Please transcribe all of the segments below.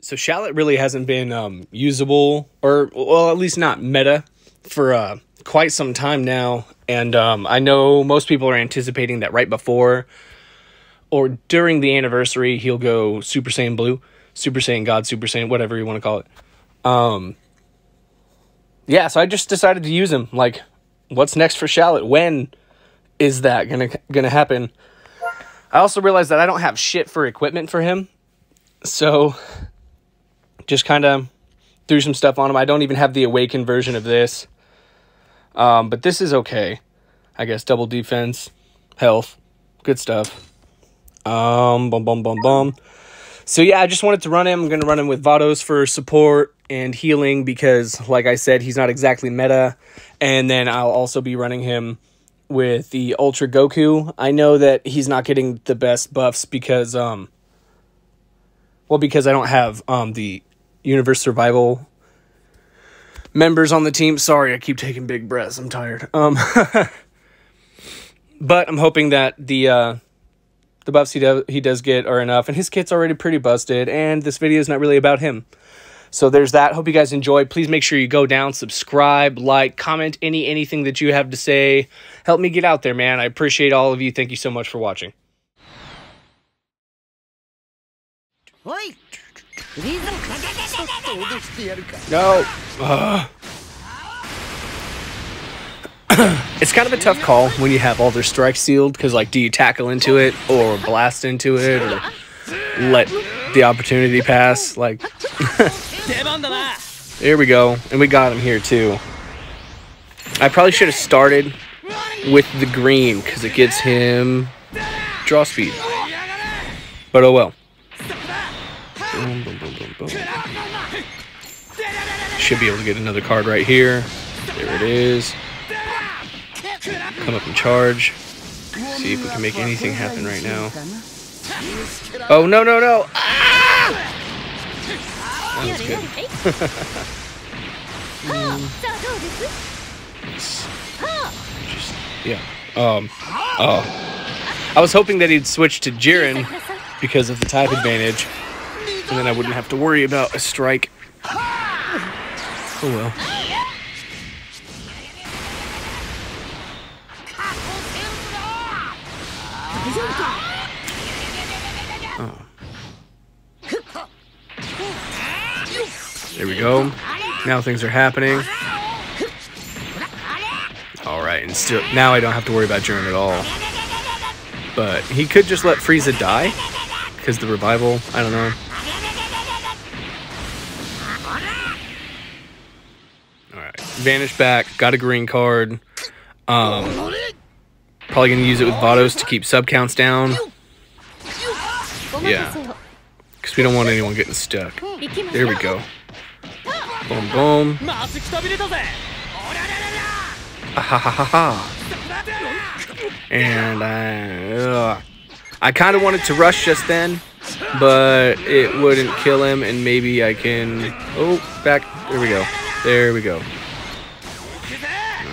so Shallot really hasn't been um, usable, or well, at least not meta, for uh, quite some time now. And um, I know most people are anticipating that right before or during the anniversary, he'll go Super Saiyan Blue, Super Saiyan God, Super Saiyan, whatever you want to call it. Um, yeah, so I just decided to use him. Like, what's next for Shallot? When is that gonna gonna happen? I also realized that I don't have shit for equipment for him, so just kind of threw some stuff on him. I don't even have the awakened version of this. Um, but this is okay. I guess double defense, health, good stuff. Um, bum bum bum bum. So yeah, I just wanted to run him. I'm gonna run him with Vados for support and healing because, like I said, he's not exactly meta. And then I'll also be running him with the Ultra Goku. I know that he's not getting the best buffs because um well because I don't have um the Universe Survival members on the team. Sorry, I keep taking big breaths. I'm tired. Um but I'm hoping that the uh the buffs he does he does get are enough and his kit's already pretty busted and this video is not really about him. So there's that. Hope you guys enjoyed. Please make sure you go down, subscribe, like, comment any anything that you have to say. Help me get out there, man. I appreciate all of you. Thank you so much for watching. No. It's kind of a tough call when you have all their strikes sealed because, like, do you tackle into it or blast into it or let the opportunity pass? Like, there we go. And we got him here, too. I probably should have started with the green because it gives him draw speed. But oh well. Boom. Should be able to get another card right here. There it is. Come up and charge. See if we can make anything happen right now. Oh, no, no, no! Ah! That good. Just, yeah. Um. Oh. I was hoping that he'd switch to Jiren because of the type advantage. And then I wouldn't have to worry about a strike. Oh well. Oh. There we go. Now things are happening. Alright, and still now I don't have to worry about Jiren at all. But he could just let Frieza die. Because the revival, I don't know. Alright. Vanish back, got a green card. Um probably gonna use it with Vados to keep sub counts down. Yeah. Because we don't want anyone getting stuck. There we go. Boom, boom. Ha ha ha ha. And I, uh, I kind of wanted to rush just then, but it wouldn't kill him, and maybe I can. Oh, back. There we go. There we go.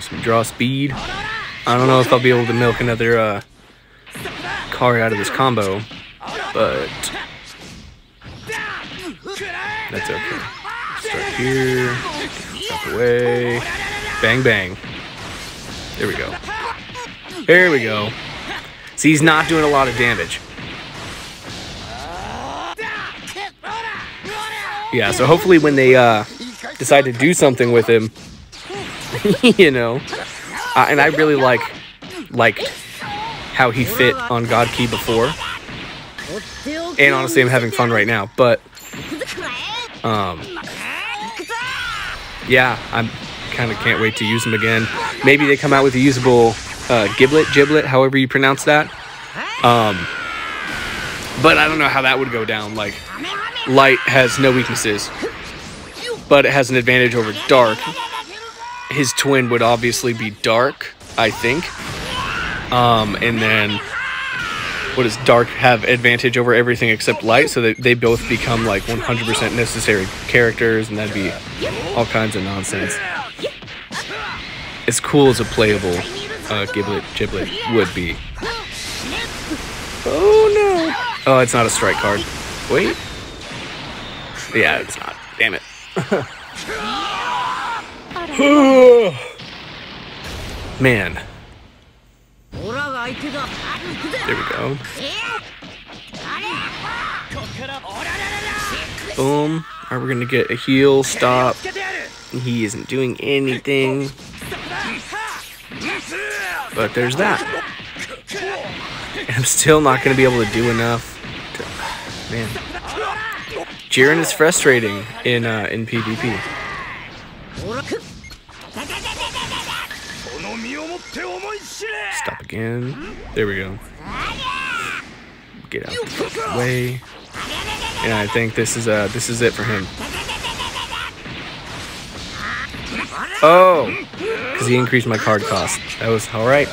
Some draw speed. I don't know if I'll be able to milk another uh, out of this combo, but that's okay. Start here, step away, bang bang. There we go. There we go. See, he's not doing a lot of damage. Yeah, so hopefully when they uh, decide to do something with him, you know, uh, and I really like liked how he fit on God Ki before. And honestly, I'm having fun right now. But, um, yeah, I'm kind of can't wait to use him again. Maybe they come out with a usable uh, Giblet, Giblet, however you pronounce that. Um, but I don't know how that would go down. Like, Light has no weaknesses, but it has an advantage over Dark. His twin would obviously be Dark, I think. Um, and then what does Dark have advantage over everything except Light? So that they both become like 100% necessary characters, and that'd be all kinds of nonsense. As cool as a playable uh, Giblet Giblet would be. Oh no! Oh, it's not a strike card. Wait. Yeah, it's not. Damn it. Man. There we go. Boom. Alright, we're gonna get a heal, stop. He isn't doing anything. But there's that. And I'm still not gonna be able to do enough. To, man. Jiren is frustrating in uh, in PvP. Stop again. There we go. Get out of the way. And I think this is uh this is it for him. Oh, because he increased my card cost. That was all right.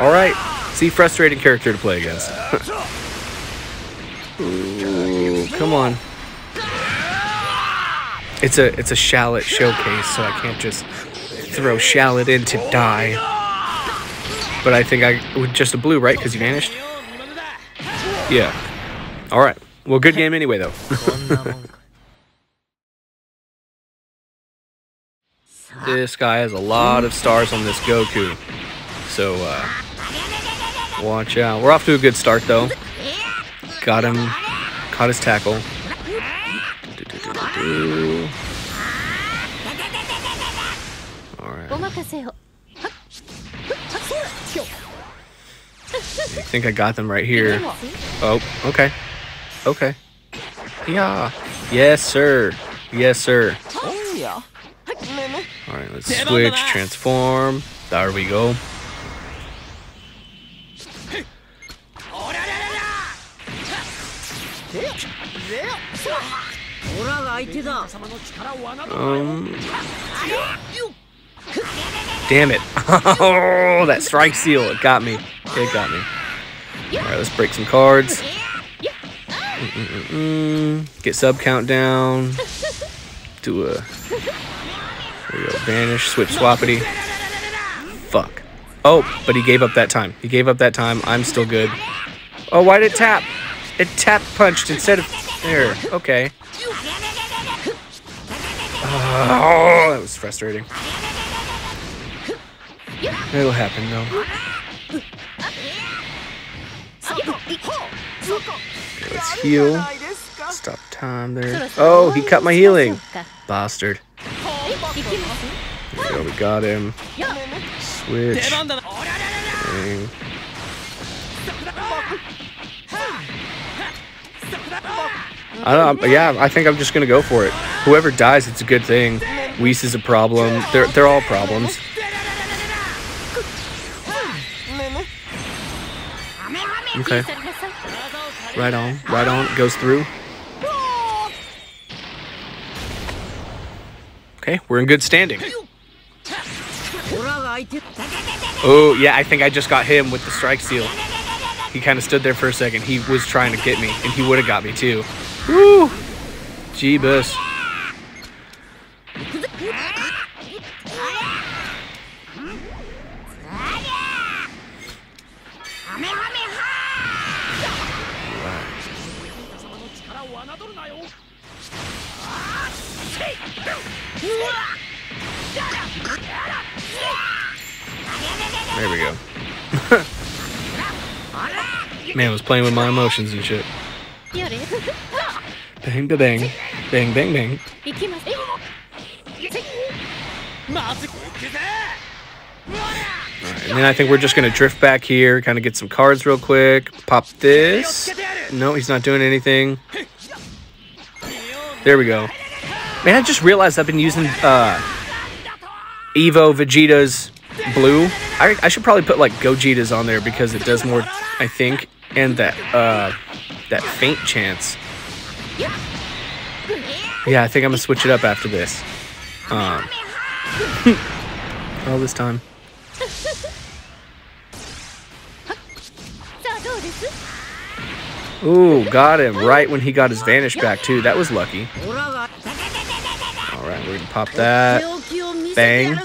All right. See, frustrating character to play against. Ooh, come on. It's a it's a shallot showcase, so I can't just throw shallot in to die. But I think I with just a blue, right? Because he vanished. Yeah. All right. Well, good game anyway, though. this guy has a lot of stars on this Goku, so uh, watch out. We're off to a good start, though. Got him. Caught his tackle. Alright. Think I got them right here. Oh, okay. Okay. Yeah. Yes, sir. Yes, sir. Alright, let's switch, transform. There we go. Um, damn it. Oh, that strike seal. It got me. It got me. Alright, let's break some cards. Mm -mm -mm Get sub countdown. Do a. Vanish. Switch swappity. Fuck. Oh, but he gave up that time. He gave up that time. I'm still good. Oh, why did it tap? It tap punched instead of. There. Okay. Oh, that was frustrating. It'll happen though. Let's heal. Stop time there. Oh, he cut my healing. Bastard. There we got him. Switch. Dang. I don't. Yeah, I think I'm just gonna go for it. Whoever dies, it's a good thing. Whis is a problem. They're they're all problems. Okay. Right on. Right on. Goes through. Okay, we're in good standing. Oh, yeah, I think I just got him with the strike seal. He kind of stood there for a second. He was trying to get me, and he would have got me too. Woo! Jeebus. There we go. Man was playing with my emotions and shit. Bang, ba bang. Bang, bang, bang. Alright, and then I think we're just going to drift back here, kind of get some cards real quick. Pop this. No, he's not doing anything. There we go. Man, I just realized I've been using uh, Evo Vegeta's blue. I, I should probably put like Gogeta's on there because it does more, I think, and that uh, that faint chance. Yeah, I think I'm gonna switch it up after this. Um, all this time. Ooh, got him right when he got his vanish back too. That was lucky. We're gonna pop that. Bang.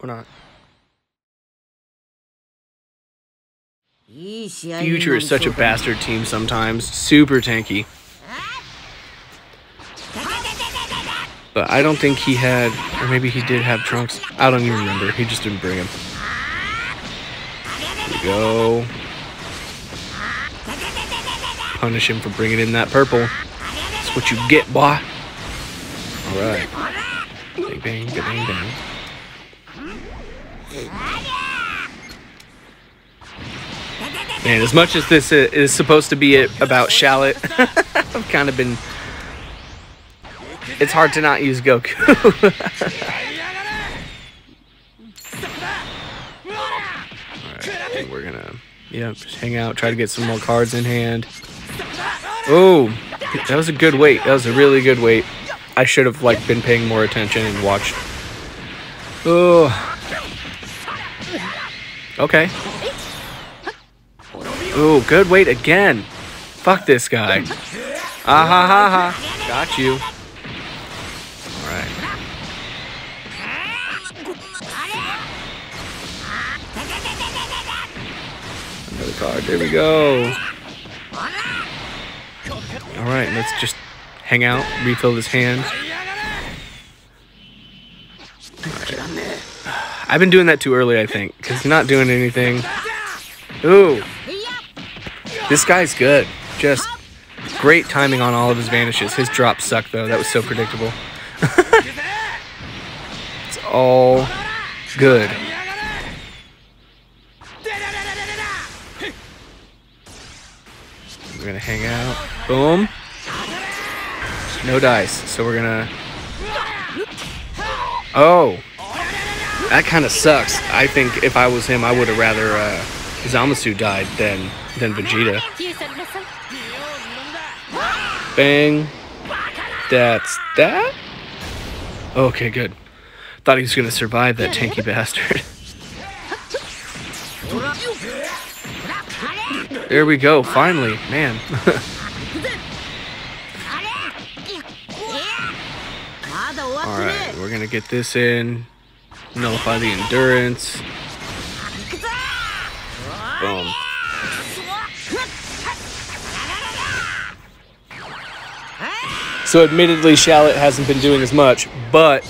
Or not. Future is such a bastard team sometimes. Super tanky. But I don't think he had, or maybe he did have trunks. I don't even remember. He just didn't bring him. We go. Punish him for bringing in that purple. That's what you get, boy. Alright. Bang, bang, bang, bang. Man, as much as this is supposed to be about Shallot, I've kind of been... It's hard to not use Goku. Alright, we're gonna... Yeah, just hang out, try to get some more cards in hand. Oh, that was a good wait. That was a really good wait. I should have like been paying more attention and watched. Oh. Okay. Oh, good wait again. Fuck this guy. Ah ha ha ha. Got you. Alright. Another card. There we go. Alright, let's just hang out, refill his hand. I've been doing that too early, I think, because he's not doing anything. Ooh. This guy's good. Just great timing on all of his vanishes. His drops suck, though. That was so predictable. it's all good. We're gonna hang out. Boom. No dice, so we're gonna... Oh! That kind of sucks. I think if I was him, I would have rather uh, Zamasu died than, than Vegeta. Bang. That's that? Okay, good. Thought he was gonna survive that tanky bastard. there we go, finally. Man. Alright, we're gonna get this in. Nullify the endurance. Boom. So admittedly, Shallot hasn't been doing as much, but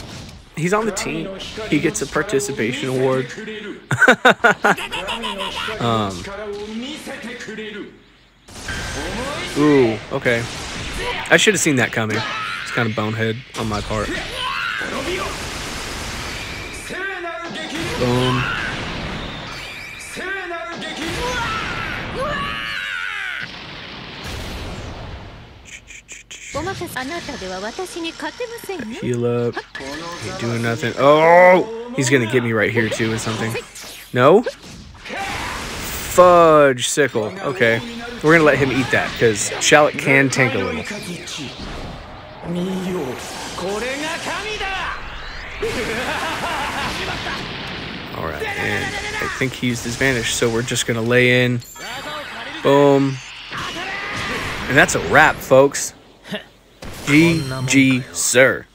he's on the team. He gets a participation award. um. Ooh, okay. I should have seen that coming. Kind of bonehead on my part. Boom. Heal up. Doing nothing. Oh! He's gonna get me right here too with something. No? Fudge sickle. Okay. We're gonna let him eat that, because Shallot can tank a little. Alright, and I think he used his vanish, so we're just gonna lay in. Boom. And that's a wrap, folks. GG, sir.